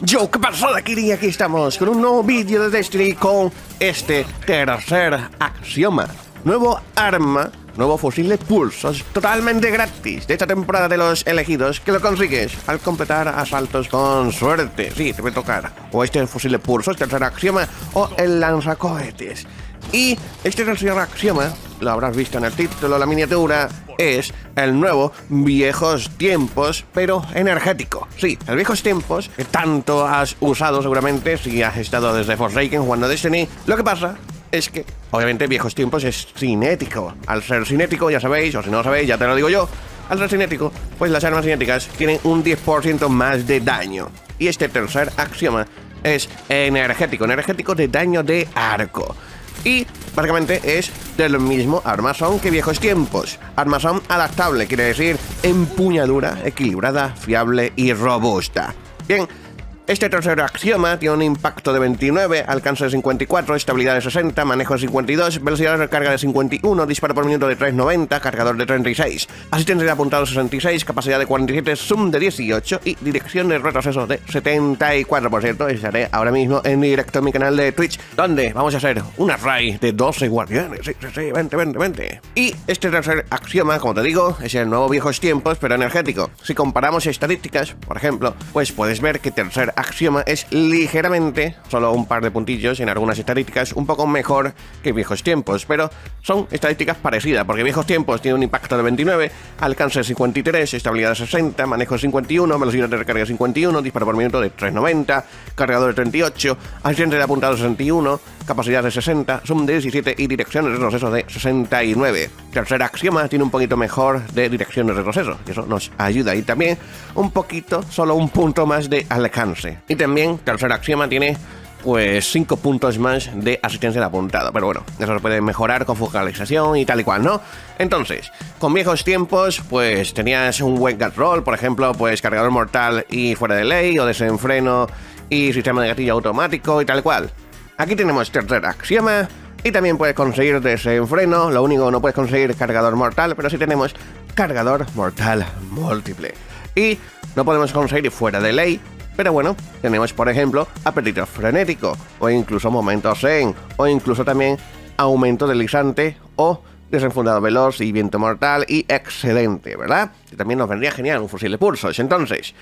Yo, ¿qué pasó, Kiri? Aquí estamos con un nuevo vídeo de Destiny con este tercer axioma. Nuevo arma, nuevo fusil de pulsos totalmente gratis de esta temporada de los elegidos que lo consigues al completar asaltos con suerte. Sí, te va a tocar o este fusil de pulsos, tercer axioma, o el lanzacohetes. Y este tercer axioma, lo habrás visto en el título, la miniatura, es el nuevo Viejos Tiempos, pero energético. Sí, el Viejos Tiempos, que tanto has usado seguramente si has estado desde Forsaken jugando Destiny. Lo que pasa es que, obviamente, Viejos Tiempos es cinético. Al ser cinético, ya sabéis, o si no lo sabéis, ya te lo digo yo, al ser cinético, pues las armas cinéticas tienen un 10% más de daño. Y este tercer axioma es energético, energético de daño de arco y básicamente es del mismo armazón que viejos tiempos. Armazón adaptable, quiere decir empuñadura equilibrada, fiable y robusta. Bien, este tercer axioma tiene un impacto de 29, alcance de 54, estabilidad de 60, manejo de 52, velocidad de recarga de 51, disparo por minuto de 390, cargador de 36, asistencia de apuntado 66, capacidad de 47, zoom de 18 y dirección de retroceso de 74. Por cierto, estaré ahora mismo en directo en mi canal de Twitch, donde vamos a hacer una raid de 12 guardianes. Sí, sí, sí, 20, 20, 20. Y este tercer axioma, como te digo, es el nuevo viejos tiempos, pero energético. Si comparamos estadísticas, por ejemplo, pues puedes ver que tercer axioma es ligeramente, solo un par de puntillos en algunas estadísticas, un poco mejor que viejos tiempos, pero son estadísticas parecidas, porque viejos tiempos tiene un impacto de 29, alcance de 53, estabilidad de 60, manejo de 51, velocidad de recarga de 51, disparo por minuto de 390, cargador de 38, asistencia de apuntado de 61, capacidad de 60, zoom de 17 y dirección de retroceso de 69. Tercer axioma tiene un poquito mejor de dirección de retroceso, y eso nos ayuda. Y también un poquito, solo un punto más de alcance. Y también, tercer axioma tiene pues 5 puntos más de asistencia de apuntado. Pero bueno, eso se puede mejorar con focalización y tal y cual, ¿no? Entonces, con viejos tiempos, pues tenías un buen roll, por ejemplo, pues cargador mortal y fuera de ley, o desenfreno y sistema de gatillo automático y tal cual. Aquí tenemos tercer axioma. Y también puedes conseguir desenfreno, lo único no puedes conseguir cargador mortal, pero sí tenemos cargador mortal múltiple. Y no podemos conseguir fuera de ley pero bueno, tenemos por ejemplo apetito frenético, o incluso momento zen, o incluso también aumento deslizante o desenfundado veloz y viento mortal y excedente, ¿verdad? Que también nos vendría genial un fusil de pulsos. Entonces,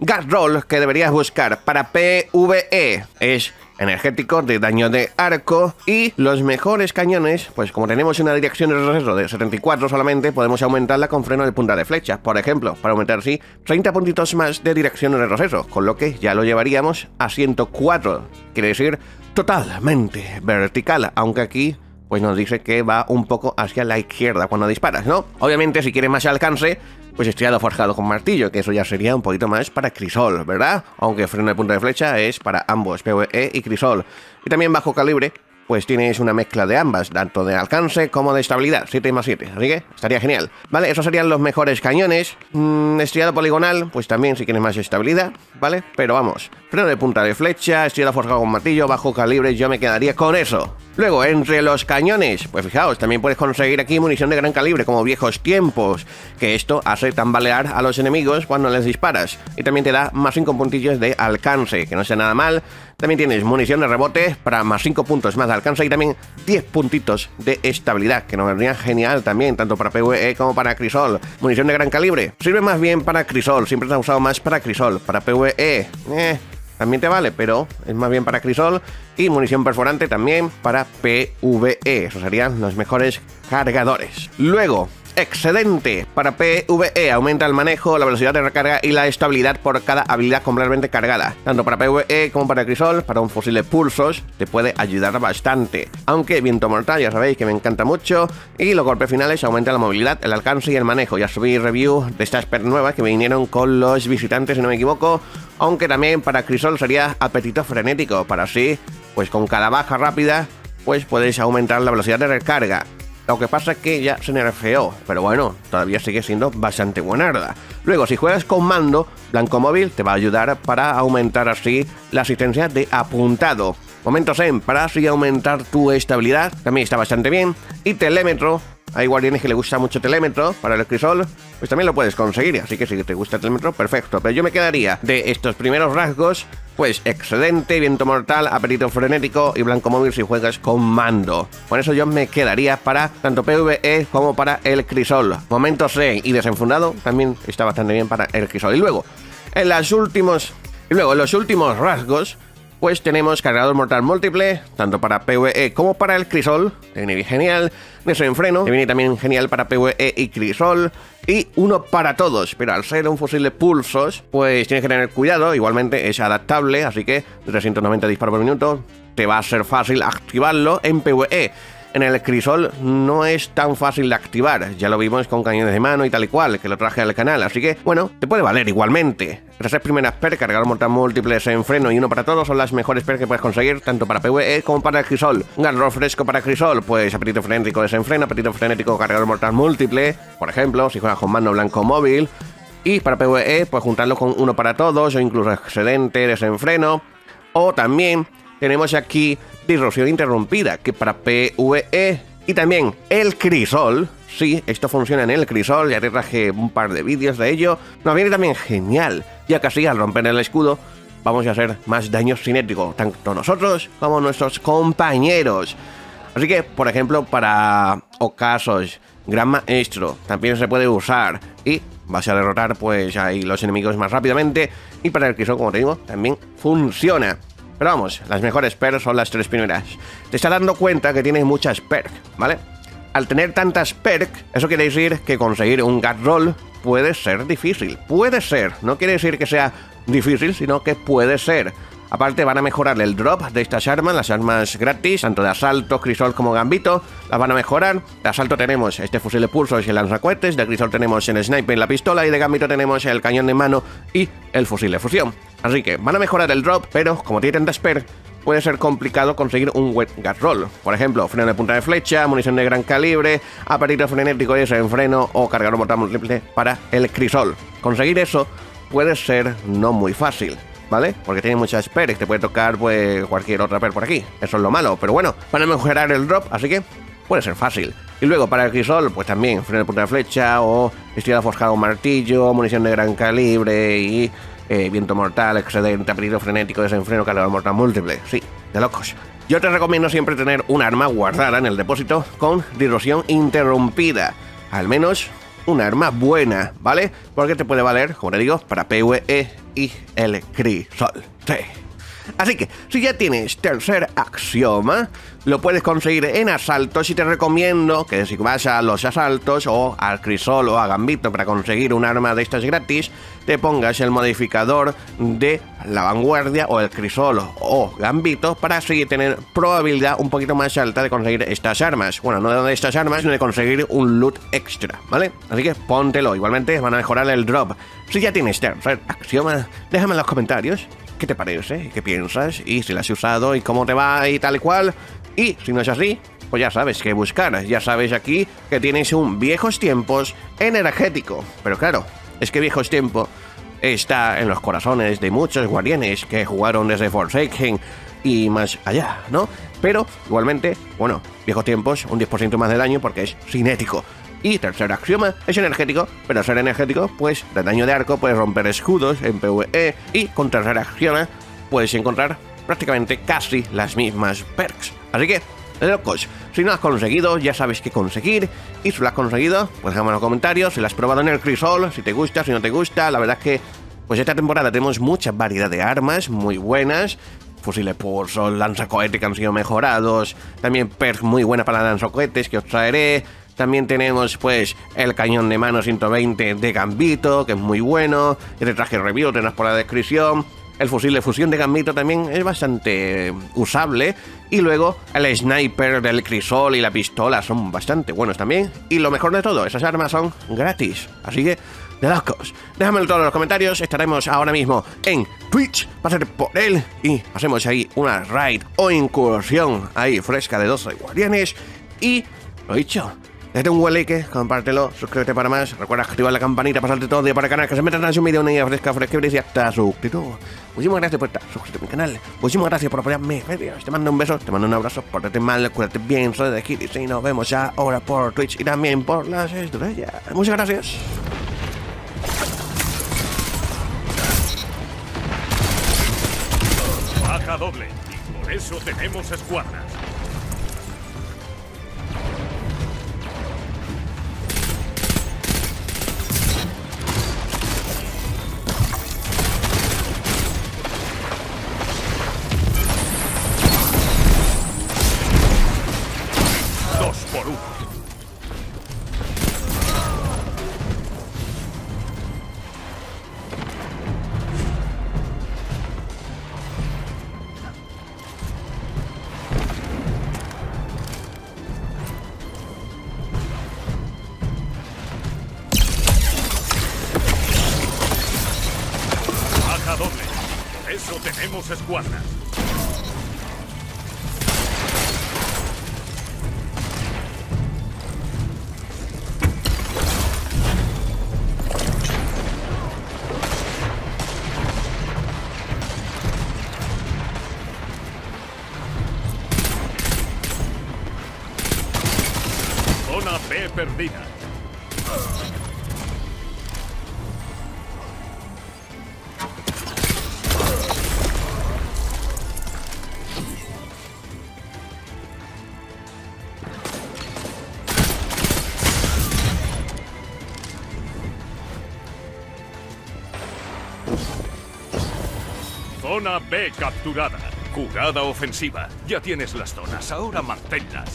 Gas Roll que deberías buscar para PvE es energético de daño de arco y los mejores cañones, pues como tenemos una dirección de retroceso de 74 solamente, podemos aumentarla con freno de punta de flecha, por ejemplo, para aumentar así 30 puntitos más de dirección de retroceso, con lo que ya lo llevaríamos a 104, quiere decir totalmente vertical, aunque aquí pues nos dice que va un poco hacia la izquierda cuando disparas, ¿no? Obviamente si quieres más alcance, pues estriado forjado con martillo, que eso ya sería un poquito más para crisol, ¿verdad? Aunque freno de punta de flecha es para ambos, PvE y crisol. Y también bajo calibre, pues tienes una mezcla de ambas, tanto de alcance como de estabilidad, 7 más 7, así que estaría genial. Vale, esos serían los mejores cañones. Mm, poligonal, pues también si quieres más estabilidad, ¿vale? Pero vamos, freno de punta de flecha, estriado forjado con martillo, bajo calibre, yo me quedaría con eso. Luego, entre los cañones, pues fijaos, también puedes conseguir aquí munición de gran calibre, como viejos tiempos, que esto hace tambalear a los enemigos cuando les disparas. Y también te da más 5 puntillos de alcance, que no sea nada mal. También tienes munición de rebote para más 5 puntos más de alcance y también 10 puntitos de estabilidad, que nos vendría genial también, tanto para PvE como para Crisol. Munición de gran calibre, sirve más bien para Crisol, siempre se ha usado más para Crisol, para PvE, eh también te vale, pero es más bien para crisol y munición perforante también para PvE. Esos serían los mejores cargadores. Luego, excedente. Para PvE aumenta el manejo, la velocidad de recarga y la estabilidad por cada habilidad completamente cargada. Tanto para PvE como para Crisol, para un fusil de pulsos, te puede ayudar bastante. Aunque viento mortal, ya sabéis que me encanta mucho. Y los golpes finales aumenta la movilidad, el alcance y el manejo. Ya subí review de estas per nuevas que vinieron con los visitantes, si no me equivoco. Aunque también para Crisol sería apetito frenético, para así, pues con cada baja rápida, pues puedes aumentar la velocidad de recarga. Lo que pasa es que ya se nerfeó, pero bueno, todavía sigue siendo bastante buenarda. Luego, si juegas con mando, Blanco Móvil te va a ayudar para aumentar así la asistencia de apuntado. Momentos en para así aumentar tu estabilidad, también está bastante bien. Y telémetro, hay guardianes que le gusta mucho telémetro para el crisol, pues también lo puedes conseguir. Así que si te gusta el telémetro, perfecto. Pero yo me quedaría de estos primeros rasgos pues excedente, viento mortal, apetito frenético y blanco móvil si juegas con mando. Por eso yo me quedaría para tanto PvE como para el crisol. Momento C y desenfundado también está bastante bien para el crisol. Y luego, en las últimos... Y luego, en los últimos rasgos, pues tenemos cargador mortal múltiple, tanto para PvE como para el Crisol, te viene genial, desenfreno, te viene también genial para PvE y Crisol, y uno para todos, pero al ser un fusil de pulsos, pues tienes que tener cuidado, igualmente es adaptable, así que 390 disparos por minuto, te va a ser fácil activarlo en PvE en el crisol no es tan fácil de activar. Ya lo vimos con cañones de mano y tal y cual, que lo traje al canal. Así que, bueno, te puede valer igualmente. Las tres primeras perks, cargador mortal múltiples en freno y uno para todos, son las mejores perks que puedes conseguir, tanto para PvE como para el crisol. Un garro fresco para crisol, pues apetito frenético desenfreno, apetito frenético, cargador mortal múltiple, por ejemplo, si juegas con mano blanco móvil. Y para PvE, pues juntarlo con uno para todos, o incluso excedente, desenfreno. O también tenemos aquí disrupción interrumpida, que para PvE y también el crisol, sí, esto funciona en el crisol, ya te traje un par de vídeos de ello, nos viene también genial, ya casi al romper el escudo vamos a hacer más daño cinético, tanto nosotros como nuestros compañeros. Así que, por ejemplo, para ocasos, gran maestro, también se puede usar y vas a derrotar pues ahí los enemigos más rápidamente y para el crisol, como te digo, también funciona. Pero vamos, las mejores perks son las tres primeras. Te estás dando cuenta que tienes muchas perks, ¿vale? Al tener tantas perks, eso quiere decir que conseguir un gat roll puede ser difícil. Puede ser, no quiere decir que sea difícil, sino que puede ser. Aparte van a mejorar el drop de estas armas, las armas gratis, tanto de asalto, crisol como gambito, las van a mejorar. De asalto tenemos este fusil de pulso y el lanzacohetes, de crisol tenemos el sniper y la pistola y de gambito tenemos el cañón de mano y el fusil de fusión. Así que van a mejorar el drop, pero como tienen de spare, puede ser complicado conseguir un wet gas roll. Por ejemplo, freno de punta de flecha, munición de gran calibre, aparato frenético y freno o cargador mortal múltiple para el crisol. Conseguir eso puede ser no muy fácil. ¿vale? Porque tiene muchas perks, te puede tocar pues cualquier otra per por aquí. Eso es lo malo, pero bueno, para mejorar el drop, así que puede ser fácil. Y luego para el crisol, pues también freno de punta de flecha o estilo forjado martillo, munición de gran calibre y eh, viento mortal, excedente, apetito frenético, desenfreno, calor mortal múltiple. Sí, de locos. Yo te recomiendo siempre tener un arma guardada en el depósito con disrupción interrumpida. Al menos un arma buena, ¿vale? Porque te puede valer, como te digo, para PvE y el crisol. Sí. Así que, si ya tienes tercer axioma, lo puedes conseguir en asaltos y te recomiendo que si vas a los asaltos o al crisol o a gambito para conseguir un arma de estas gratis, te pongas el modificador de la vanguardia o el crisol o gambito para así tener probabilidad un poquito más alta de conseguir estas armas. Bueno, no de estas armas, sino de conseguir un loot extra, ¿vale? Así que póntelo, igualmente van a mejorar el drop. Si ya tienes tercer axioma, déjame en los comentarios qué te parece, qué piensas, y si la has usado y cómo te va y tal y cual. Y si no es así, pues ya sabes qué buscar. Ya sabes aquí que tienes un viejos tiempos energético. Pero claro, es que viejos tiempos está en los corazones de muchos guardianes que jugaron desde Forsaken y más allá, ¿no? Pero igualmente, bueno, viejos tiempos, un 10% más de daño porque es cinético. Y tercer axioma es energético, pero ser energético, pues de daño de arco puedes romper escudos en PvE y con tercer axioma puedes encontrar prácticamente casi las mismas perks. Así que, locos, si no has conseguido, ya sabes qué conseguir. Y si lo has conseguido, pues déjame en los comentarios. Si lo has probado en el Crisol, si te gusta, si no te gusta. La verdad es que, pues esta temporada tenemos mucha variedad de armas muy buenas. Fusiles pulso, lanzacohetes que han sido mejorados. También perks muy buenas para lanzacohetes que os traeré. También tenemos pues el cañón de mano 120 de Gambito, que es muy bueno. El traje review, tenés por la descripción. El fusil de fusión de Gambito también es bastante usable. Y luego el sniper del crisol y la pistola son bastante buenos también. Y lo mejor de todo, esas armas son gratis. Así que, de locos. Déjamelo todo en los comentarios. Estaremos ahora mismo en Twitch. Pasar por él y hacemos ahí una raid o incursión ahí fresca de 12 guardianes. Y lo dicho, Déjate un buen like, compártelo, suscríbete para más, recuerda activar la campanita para saltar todo el día para el canal, que se metan en un vídeo una idea fresca, fresca y hasta suscrito. Muchísimas gracias por estar suscrito a mi canal, muchísimas gracias por apoyarme vídeos, te mando un beso, te mando un abrazo, pórtate mal, cuídate bien, soy de aquí y nos vemos ya ahora por Twitch y también por las estrellas. Muchas gracias. Baja doble. Y por eso tenemos escuadras. Tenemos escuadras. Zona B perdida. Zona B capturada. Jugada ofensiva. Ya tienes las zonas, ahora manténlas.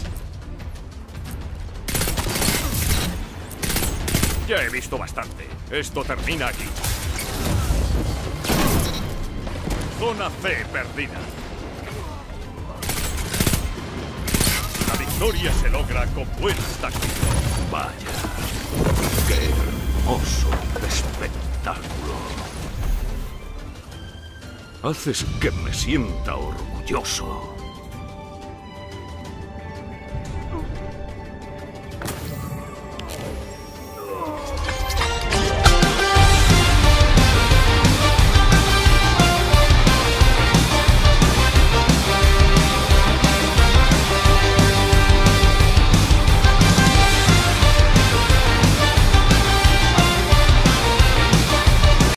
Ya he visto bastante. Esto termina aquí. Zona C perdida. La victoria se logra con buenas tácticas. Vaya, qué hermoso espectáculo. Haces que me sienta orgulloso.